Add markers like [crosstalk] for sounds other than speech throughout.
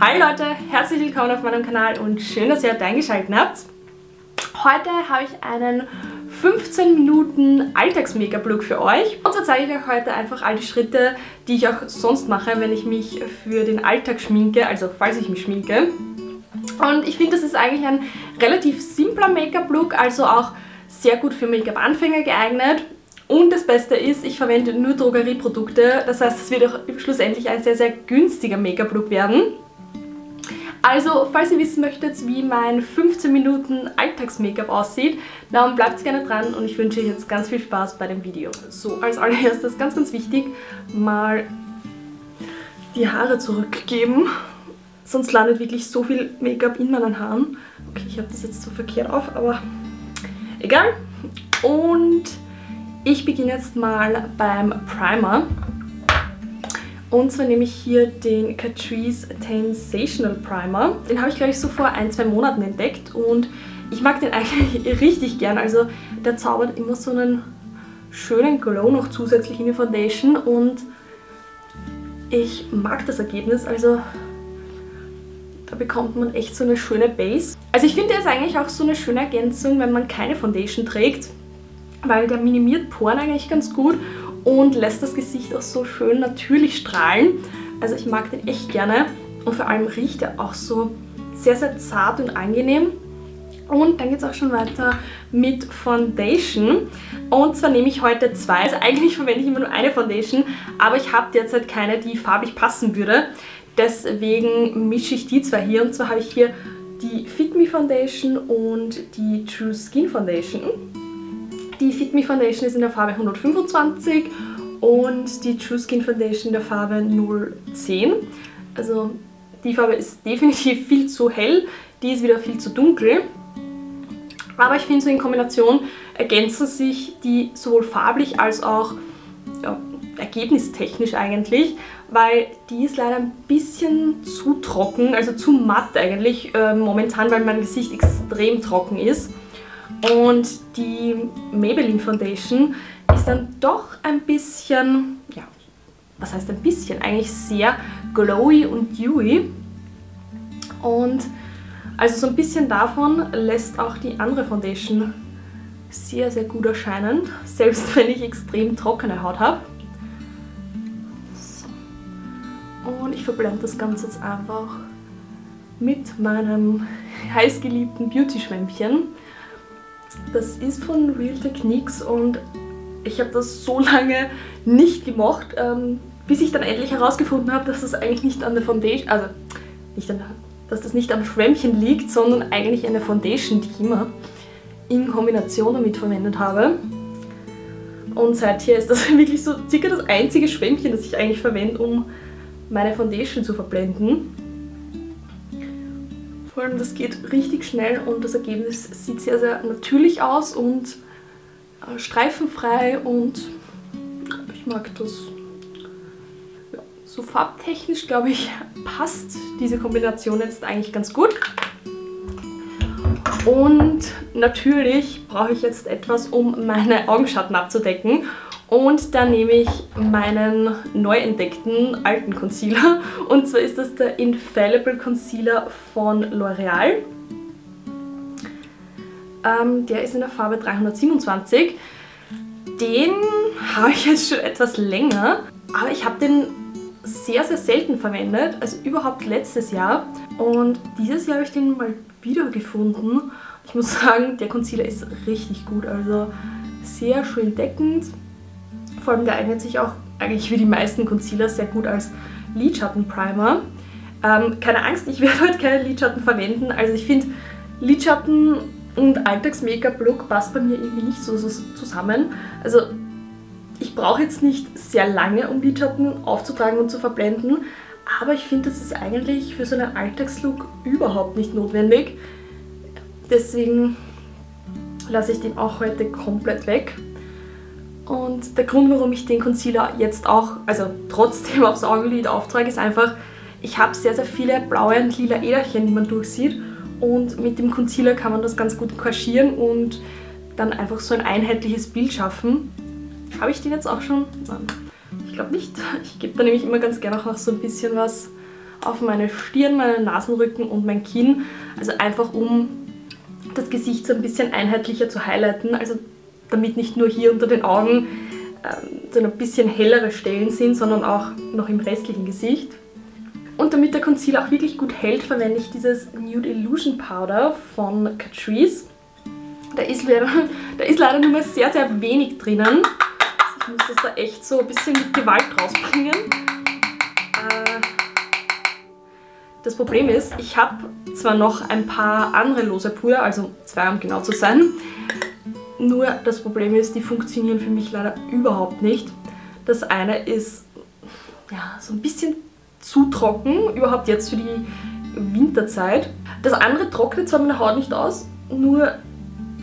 Hi Leute, herzlich willkommen auf meinem Kanal und schön, dass ihr heute eingeschaltet habt. Heute habe ich einen 15 Minuten Alltags-Make-up-Look für euch. Und zwar zeige ich euch heute einfach all die Schritte, die ich auch sonst mache, wenn ich mich für den Alltag schminke, also falls ich mich schminke. Und ich finde, das ist eigentlich ein relativ simpler Make-up-Look, also auch sehr gut für Make-up-Anfänger geeignet. Und das Beste ist, ich verwende nur Drogerieprodukte. Das heißt, es wird auch schlussendlich ein sehr, sehr günstiger Make-up-Look werden. Also, falls ihr wissen möchtet, wie mein 15 Minuten Alltags-Make-up aussieht, dann bleibt gerne dran und ich wünsche euch jetzt ganz viel Spaß bei dem Video. So, als allererstes ganz, ganz wichtig, mal die Haare zurückgeben. Sonst landet wirklich so viel Make-up in meinen Haaren. Okay, ich habe das jetzt so verkehrt auf, aber egal. Und ich beginne jetzt mal beim Primer. Und zwar nehme ich hier den Catrice Sensational Primer. Den habe ich, glaube ich, so vor ein, zwei Monaten entdeckt und ich mag den [laughs] eigentlich richtig gern. Also der zaubert immer so einen schönen Glow noch zusätzlich in die Foundation und ich mag das Ergebnis. Also da bekommt man echt so eine schöne Base. Also ich finde, der ist eigentlich auch so eine schöne Ergänzung, wenn man keine Foundation trägt weil der minimiert Poren eigentlich ganz gut und lässt das Gesicht auch so schön natürlich strahlen. Also ich mag den echt gerne und vor allem riecht er auch so sehr, sehr zart und angenehm. Und dann geht es auch schon weiter mit Foundation. Und zwar nehme ich heute zwei. Also eigentlich verwende ich immer nur eine Foundation, aber ich habe derzeit keine, die farblich passen würde. Deswegen mische ich die zwei hier. Und zwar habe ich hier die Fit Me Foundation und die True Skin Foundation. Die Fit Me Foundation ist in der Farbe 125 und die True Skin Foundation in der Farbe 010. Also die Farbe ist [laughs] definitiv viel zu hell, die ist wieder viel zu dunkel. Aber ich finde so in Kombination ergänzen sich die sowohl farblich als auch ja, ergebnistechnisch eigentlich, weil die ist leider ein bisschen zu trocken, also zu matt eigentlich äh, momentan, weil mein Gesicht extrem trocken ist. Und die Maybelline Foundation ist dann doch ein bisschen, ja, was heißt ein bisschen, eigentlich sehr glowy und dewy. Und also so ein bisschen davon lässt auch die andere Foundation sehr, sehr gut erscheinen, [laughs] selbst wenn ich extrem trockene Haut habe. Und ich verblende das Ganze jetzt einfach mit meinem heißgeliebten Beauty-Schwämmchen. Das ist von Real Techniques und ich habe das so lange nicht gemocht, ähm, bis ich dann endlich herausgefunden habe, dass das eigentlich nicht an der Foundation, also nicht an der, dass das nicht am Schwämmchen liegt, sondern eigentlich eine Foundation, die ich immer in Kombination damit verwendet habe. Und seither ist das [laughs] wirklich so circa das einzige Schwämmchen, das ich eigentlich verwende, um meine Foundation zu verblenden. Vor allem das geht richtig schnell und das Ergebnis sieht sehr, sehr natürlich aus und äh, streifenfrei und ich mag das. Ja, so farbtechnisch glaube ich [laughs] passt diese Kombination jetzt eigentlich ganz gut. Und natürlich brauche ich jetzt etwas, um meine Augenschatten abzudecken. Und da nehme ich meinen neu entdeckten alten Concealer. Und zwar ist das der Infallible Concealer von L'Oreal. Ähm, der ist in der Farbe 327. Den habe ich jetzt schon etwas länger, aber ich habe den sehr, sehr selten verwendet, also überhaupt letztes Jahr. Und dieses Jahr habe ich den mal wieder gefunden. Ich muss sagen, der Concealer ist richtig gut, also sehr schön deckend vor allem der eignet sich auch eigentlich wie die meisten Concealer sehr gut als Lidschattenprimer. Ähm, keine Angst, ich [laughs] werde heute keine Lidschatten verwenden. Also ich finde, Lidschatten und Alltags-Make-up-Look passt bei mir irgendwie nicht so, so zusammen. Also ich brauche jetzt nicht sehr lange, um Lidschatten aufzutragen und zu verblenden. Aber ich finde, das ist eigentlich für so einen Alltagslook überhaupt nicht notwendig. Deswegen lasse ich den auch heute komplett weg. Und der Grund, warum ich den Concealer jetzt auch, also trotzdem [laughs] aufs Augenlid auftrage, ist einfach, ich habe sehr, sehr viele blaue und lila Äderchen, die man durchsieht. Und mit dem Concealer kann man das ganz gut kaschieren und dann einfach so ein einheitliches Bild schaffen. Habe ich den jetzt auch schon? Nein, ich glaube nicht. Ich gebe da nämlich immer ganz gerne auch noch so ein bisschen was auf meine Stirn, meinen Nasenrücken und mein Kinn. Also einfach um das Gesicht so ein bisschen einheitlicher zu highlighten. Also damit nicht nur hier unter den Augen ähm, so ein bisschen hellere Stellen sind, sondern auch noch im restlichen Gesicht. Und damit der Concealer auch wirklich gut hält, verwende ich dieses Nude Illusion Powder von Catrice. Da ist, leider, [laughs] da ist leider nur mehr sehr, sehr wenig drinnen. Ich muss das da echt so ein bisschen mit Gewalt rausbringen. Äh, das Problem ist, ich habe zwar noch ein paar andere lose Puder, also zwei um genau zu sein, nur das Problem ist, die funktionieren für mich leider überhaupt nicht. Das eine ist ja, so ein bisschen zu trocken, überhaupt jetzt für die Winterzeit. Das andere trocknet zwar meine Haut nicht aus, nur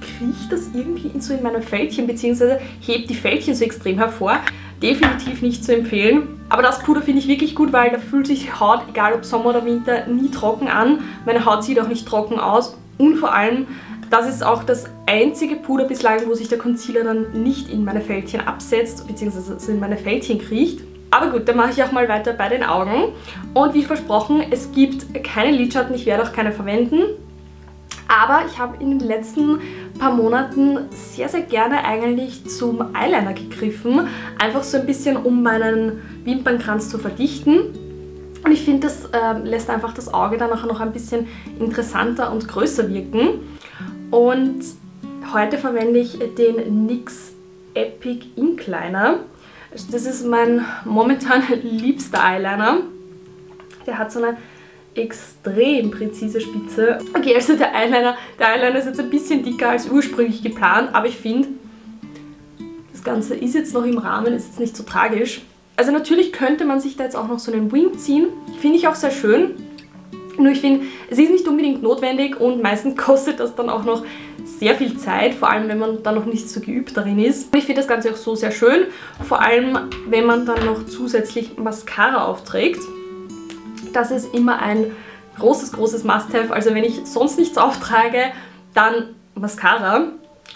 kriecht das irgendwie so in meine Fältchen, beziehungsweise hebt die Fältchen so extrem hervor. Definitiv nicht zu empfehlen. Aber das Puder finde ich wirklich gut, weil da fühlt sich Haut, egal ob Sommer oder Winter, nie trocken an. Meine Haut sieht auch nicht trocken aus. Und vor allem, das ist auch das einzige Puder bislang, wo sich der Concealer dann nicht in meine Fältchen absetzt, beziehungsweise in meine Fältchen kriecht. Aber gut, dann mache ich auch mal weiter bei den Augen. Und wie versprochen, es gibt keine Lidschatten, ich werde auch keine verwenden. Aber ich habe in den letzten paar Monaten sehr, sehr gerne eigentlich zum Eyeliner gegriffen. Einfach so ein bisschen, um meinen Wimpernkranz zu verdichten. Und ich finde, das äh, lässt einfach das Auge dann auch noch ein bisschen interessanter und größer wirken. Und heute verwende ich den NYX Epic Ink Liner. Das ist mein momentan [laughs] liebster Eyeliner. Der hat so eine extrem präzise Spitze. Okay, also der Eyeliner, der Eyeliner ist jetzt ein bisschen dicker als ursprünglich geplant, aber ich finde, das Ganze ist jetzt noch im Rahmen, ist jetzt nicht so tragisch. Also natürlich könnte man sich da jetzt auch noch so einen Wing ziehen. Finde ich auch sehr schön. Nur ich finde, es ist nicht unbedingt notwendig und meistens [laughs] kostet das dann auch noch sehr viel Zeit, vor allem wenn man da noch nicht so geübt darin ist. Ich finde das Ganze auch so sehr schön, vor allem wenn man dann noch zusätzlich Mascara aufträgt. Das ist immer ein großes, großes Must-Have. Also wenn ich sonst nichts auftrage, dann Mascara.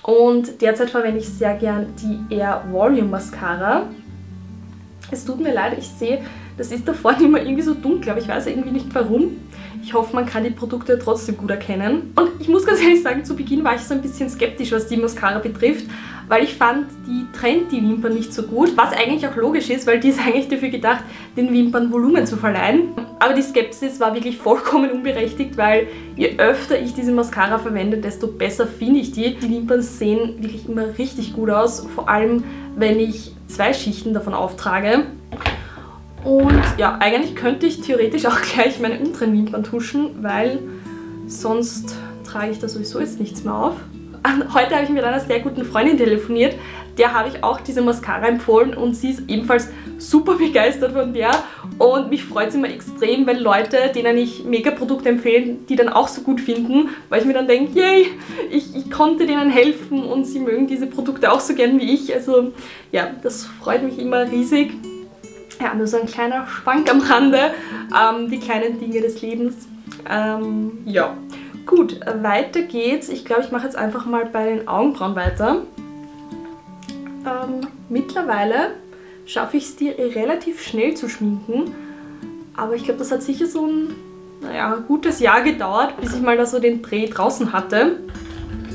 Und derzeit verwende ich sehr gern die Air Volume Mascara. Es tut mir leid, ich sehe, das ist da vorne immer irgendwie so dunkel, aber ich weiß irgendwie nicht warum. Ich hoffe, man kann die Produkte trotzdem gut erkennen. Und ich muss ganz ehrlich sagen, zu Beginn war ich so ein bisschen skeptisch, was die Mascara betrifft, weil ich fand, die trennt die Wimpern nicht so gut, was eigentlich auch logisch ist, weil die ist [laughs] eigentlich dafür gedacht, den Wimpern Volumen zu verleihen. Aber die Skepsis war wirklich vollkommen unberechtigt, weil je öfter ich diese Mascara verwende, desto besser finde ich die. Die Wimpern sehen wirklich immer richtig gut aus, vor allem wenn ich zwei Schichten davon auftrage. Und ja, eigentlich könnte ich theoretisch auch gleich meine unteren Wimpern tuschen, weil sonst trage ich da sowieso jetzt nichts mehr auf. Heute habe ich mit einer sehr guten Freundin telefoniert, der habe ich auch diese Mascara empfohlen und sie ist ebenfalls super begeistert von der und mich freut es immer extrem, wenn Leute, denen ich Mega-Produkte empfehle, die dann auch so gut finden, weil ich mir dann denke, yay, ich, ich konnte denen helfen und sie mögen diese Produkte auch so gern wie ich. Also ja, das freut mich immer riesig. Ja, nur so ein kleiner Schwank am Rande, ähm, die kleinen Dinge des Lebens. Ähm, ja, gut, weiter geht's. Ich glaube, ich mache jetzt einfach mal bei den Augenbrauen weiter. Ähm, mittlerweile schaffe ich es dir relativ schnell zu schminken, aber ich glaube, das hat sicher so ein naja, gutes Jahr gedauert, bis ich mal da so den Dreh draußen hatte.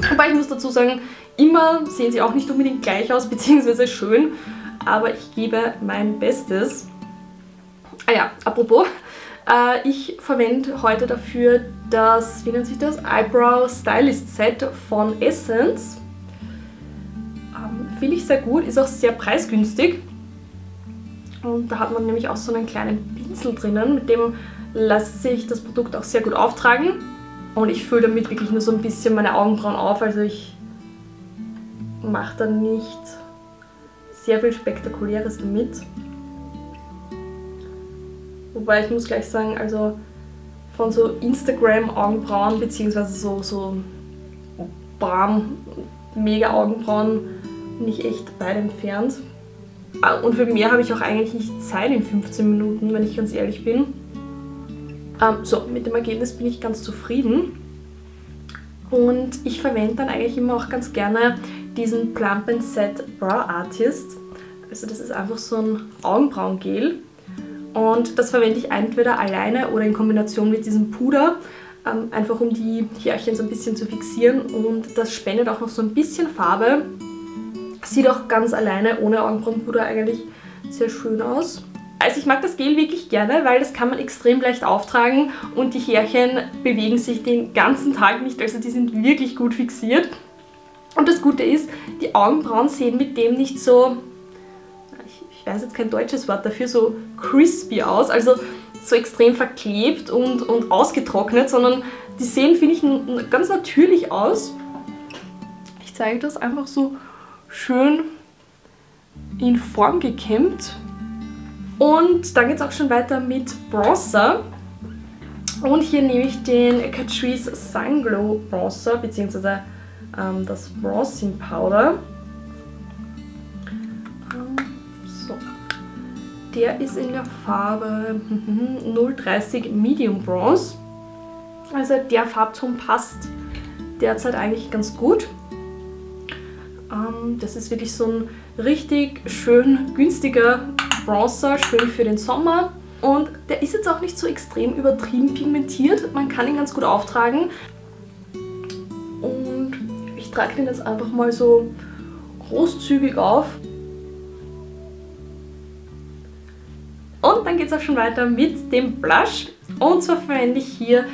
Wobei ich muss dazu sagen, immer sehen sie auch nicht unbedingt gleich aus, beziehungsweise schön aber ich gebe mein Bestes. Ah ja, apropos, äh, ich verwende heute dafür das, wie nennt sich das, Eyebrow Stylist Set von Essence. Ähm, Finde ich sehr gut, ist auch sehr preisgünstig. Und da hat man nämlich auch so einen kleinen Pinsel drinnen, mit dem lässt sich das Produkt auch sehr gut auftragen. Und ich fülle damit wirklich nur so ein bisschen meine Augenbrauen auf, also ich mache da nicht sehr viel Spektakuläres damit. Wobei ich muss gleich sagen, also von so Instagram-Augenbrauen beziehungsweise so, so Bam, mega Augenbrauen bin ich echt weit entfernt. Ah, und für mehr habe ich auch eigentlich nicht Zeit in 15 Minuten, wenn ich ganz ehrlich bin. Ähm, so, mit dem Ergebnis bin ich ganz zufrieden. Und ich verwende dann eigentlich immer auch ganz gerne diesen Plump Set Brow Artist. Also das ist einfach so ein Augenbrauengel. Und das verwende ich entweder alleine oder in Kombination mit diesem Puder, ähm, einfach um die Härchen so ein bisschen zu fixieren. Und das spendet auch noch so ein bisschen Farbe. Sieht auch ganz alleine ohne Augenbrauenpuder eigentlich sehr schön aus. Also ich mag das Gel wirklich gerne, weil das kann man extrem leicht auftragen und die Härchen bewegen sich den ganzen Tag nicht, also die sind wirklich gut fixiert. Und das Gute ist, die Augenbrauen sehen mit dem nicht so, ich, ich weiß jetzt kein deutsches Wort dafür, so crispy aus, also so extrem verklebt und, und ausgetrocknet, sondern die sehen, finde ich, ganz natürlich aus. Ich zeige das einfach so schön in Form gekämmt. Und dann geht es auch schon weiter mit Bronzer. Und hier nehme ich den Catrice Sun Glow Bronzer, beziehungsweise ähm, das Bronzing Powder. Der ist in der Farbe [laughs] 030 Medium Bronze. Also der Farbton passt derzeit eigentlich ganz gut. Ähm, das ist wirklich so ein richtig schön günstiger Bronzer, schön für den Sommer. Und der ist jetzt auch nicht so extrem übertrieben pigmentiert. Man kann ihn ganz gut auftragen. Trage den jetzt einfach mal so großzügig auf. Und dann geht es auch schon weiter mit dem Blush. Und zwar verwende ich hier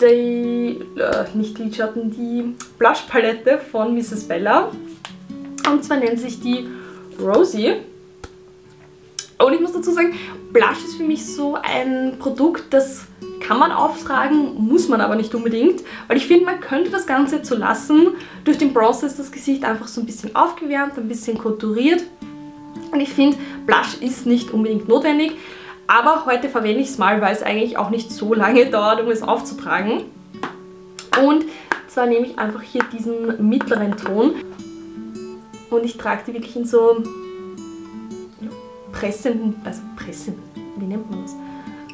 die, äh, nicht Lidschatten, die Blush-Palette von Mrs. Bella. Und zwar nennt sich die Rosie. Und ich muss dazu sagen, Blush ist für mich so ein Produkt, das kann man auftragen, muss man aber nicht unbedingt, weil ich finde, man könnte das Ganze so lassen. Durch den Bronzer ist das Gesicht einfach so ein bisschen aufgewärmt, ein bisschen konturiert. Und ich finde, Blush ist nicht unbedingt notwendig, aber heute verwende ich es mal, weil es eigentlich auch nicht so lange [laughs] dauert, um es aufzutragen. Und zwar nehme ich einfach hier diesen mittleren Ton und ich trage die wirklich in so pressenden, also pressenden, wie nennt man das?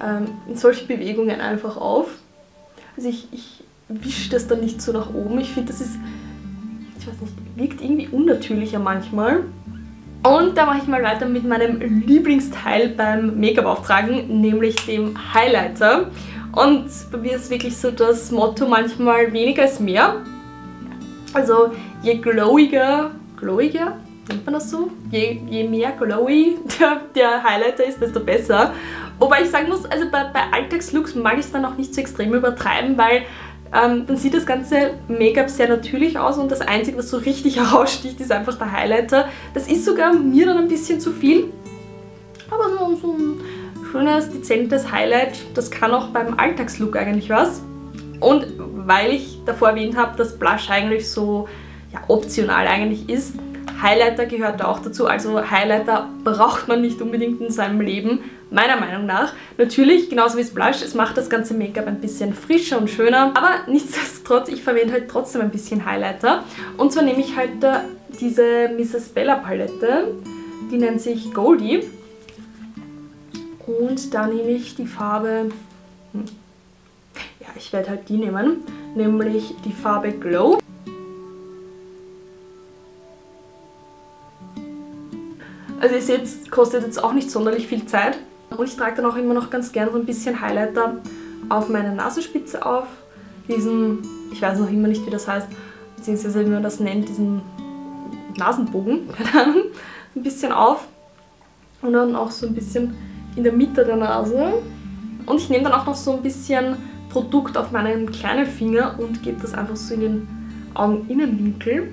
Ähm, in solchen Bewegungen einfach auf. Also ich, ich wische das dann nicht so nach oben. Ich finde, das ist, ich weiß nicht, wirkt irgendwie unnatürlicher manchmal. Und da mache ich mal weiter mit meinem Lieblingsteil beim Make-up auftragen, nämlich dem Highlighter. Und bei mir ist wirklich so das Motto manchmal weniger ist mehr. Also je glowiger, glowiger, nennt man das so? Je, je mehr glowy [laughs] der, der, Highlighter ist, desto besser. Wobei ich sagen muss, also bei, bei Alltagslooks mag ich es dann auch nicht so extrem übertreiben, weil ähm, dann sieht das ganze Make-up sehr natürlich aus und das Einzige, was so richtig [laughs] heraussticht, ist einfach der Highlighter. Das ist sogar mir dann ein bisschen zu viel. Aber so, so ein schönes, dezentes Highlight, das kann auch beim Alltagslook eigentlich was. Und weil ich davor erwähnt habe, dass Blush eigentlich so ja, optional eigentlich ist, Highlighter gehört auch dazu, also Highlighter braucht man nicht unbedingt in seinem Leben, meiner Meinung nach. Natürlich, genauso wie es Blush, es macht das ganze Make-up ein bisschen frischer und schöner, aber nichtsdestotrotz, ich verwende halt trotzdem ein bisschen Highlighter. Und zwar nehme ich halt diese Mrs. Bella Palette, die nennt sich Goldie. Und da nehme ich die Farbe, hm, ja, ich werde halt die nehmen, nämlich die Farbe Glow. Also ihr seht, kostet jetzt auch nicht sonderlich viel Zeit. Und ich trage dann auch immer noch ganz gerne so ein bisschen Highlighter auf meine Nasenspitze auf. Diesen, ich weiß noch immer nicht wie das heißt, beziehungsweise wie man das nennt, diesen Nasenbogen, [laughs] ein bisschen auf. Und dann auch so ein bisschen in der Mitte der Nase. Und ich nehme dann auch noch so ein bisschen Produkt auf meinen kleinen Finger und gebe das einfach so in den Augeninnenwinkel.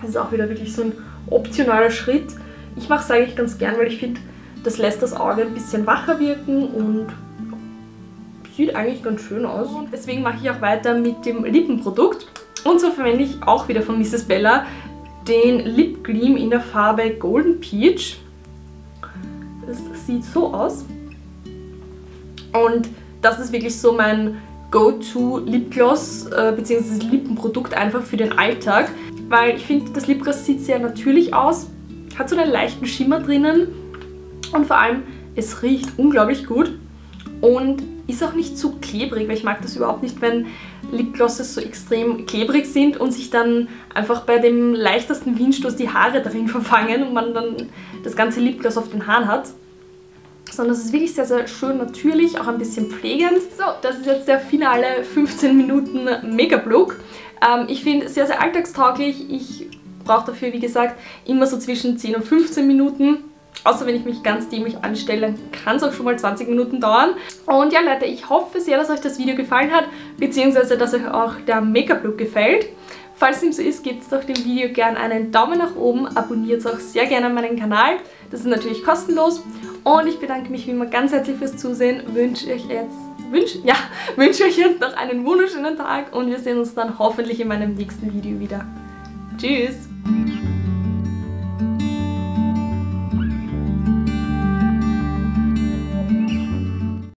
Das ist auch wieder wirklich so ein optionaler Schritt. Ich mache es eigentlich ganz gern, weil ich finde, das lässt das Auge ein bisschen wacher wirken und sieht eigentlich ganz schön aus. Und deswegen mache ich auch weiter mit dem Lippenprodukt. Und so verwende ich auch wieder von Mrs. Bella den Lip Gleam in der Farbe Golden Peach. Das sieht so aus. Und das ist wirklich so mein Go-To Lipgloss äh, bzw. Lippenprodukt einfach für den Alltag weil ich finde, das Lipgloss sieht sehr natürlich aus, hat so einen leichten Schimmer drinnen und vor allem, es riecht unglaublich gut und ist auch nicht zu klebrig, weil ich mag das überhaupt nicht, wenn Lipglosses so extrem klebrig sind und sich dann einfach bei dem leichtesten Windstoß die Haare darin [laughs] verfangen und man dann das ganze Lipgloss auf den Haaren hat. sondern es ist wirklich sehr, sehr schön natürlich, auch ein bisschen pflegend. So, das ist jetzt der finale 15 Minuten Make-up-Look. Ähm, ich finde sehr, sehr alltagstauglich. Ich brauche dafür, wie gesagt, immer so zwischen 10 und 15 Minuten. Außer wenn ich mich ganz dämlich anstelle, kann es auch schon mal 20 Minuten dauern. Und ja Leute, ich hoffe sehr, dass euch das Video gefallen hat, beziehungsweise dass euch auch der Make-up-Look gefällt. Falls dem so ist, gebt doch dem Video gerne einen Daumen nach oben, abonniert auch sehr gerne meinen Kanal. Das ist natürlich kostenlos. Und ich bedanke mich wie immer ganz herzlich fürs Zusehen, wünsche euch jetzt [laughs] wünsche ja, wünsch euch jetzt noch einen wunderschönen Tag und wir sehen uns dann hoffentlich in meinem nächsten Video wieder. Tschüss!